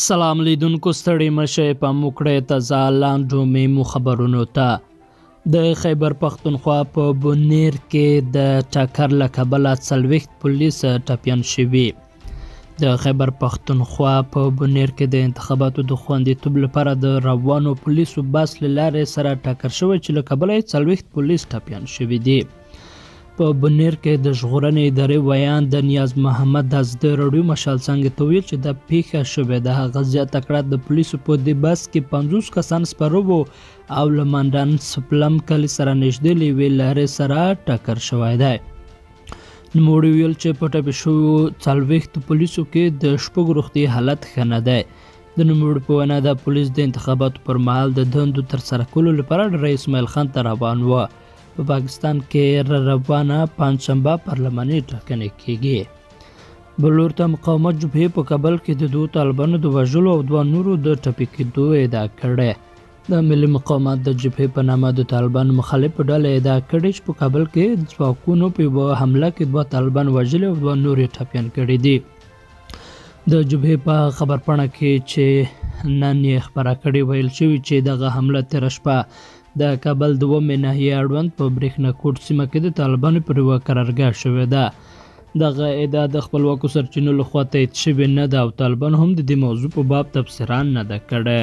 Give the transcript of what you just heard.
سلام لیدونکو ستړي مشه په موکړه تازه لاندو میمو خبرونو ته د خیبر پختونخوا په بونیر کې د ټکر لکبله څلويخت پولیس ټپیان شوي د خیبر پښتونخوا په بونیر کې د انتخاباتو د خوندیتوب لپاره د روانو پولیسو بس له لارې سره ټکر شوی چې له کبله یې څلوېښت پولیس ټپیان شوي دي په بنیر کې د ژغورنې ادارې ویاند نیاز محمد د ازادي راډیو مشال څنګه ته ویل چې دا پیښه شوې ده هغه زیاته کړه د پولیسو په دې بس کې پنځوس کسان سپاره وو او له منډان سپلم کلي سره نږدې له یوې لارې سره ټکر شوی دی نوموړي ویل چې په ټپي شویو څلوېښت پولیسو کې د شپږ روغتي حالت ښه نه دی د نوموړي په وینا دا پولیس د انتخاباتو پر مهال د دندو ترسره کولو لپاره ډرې اسماعیل خان ته روان و په پاکستان کې را روانه پنجشنبه پارلماني ټاکنې کېږي بلور ته مقاومت جبهې په کابل کې د دوو طالبانو د وژلو او دوه نورو د ټپي کېدو ادعا کړې د ملي مقاومت د جبهې په نامه د طالبانو مخالفو ډلې ادعا کړې چې په کابل کې ځواکونو په یوه حمله کې دوه طالبان وژلي او دوه نور یې ټپیان کړي دي د جبهې په خبرپاڼه کې چې نن یې خپره کړې ویل شوي چې دغه حمله تېره شپه د کابل دومې ناحیې اړوند په برېښنا کوټ سیمه کې د طالبانو پر یوه قرارګاه شوې ده دغه ادعا د خپلواکو سرچینو لخوا تایید شوې نه ده او طالبان هم د دې موضوع په باب تبصره نه ده کړې